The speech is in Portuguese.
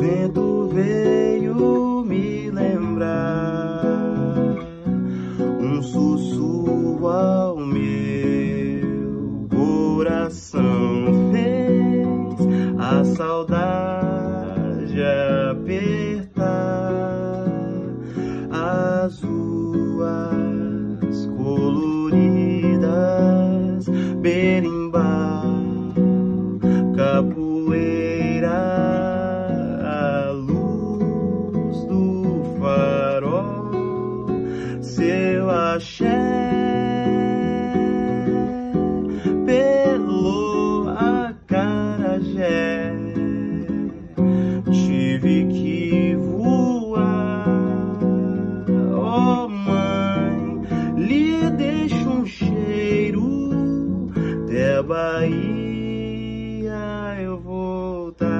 vento veio me lembrar. Um sussurro ao meu coração fez a saudade apertar. As ruas coloridas berimbau, capoeira seu axé. Pelo acarajé tive que voar. Oh mãe, lhe deixo um cheiro até a Bahia eu voltar.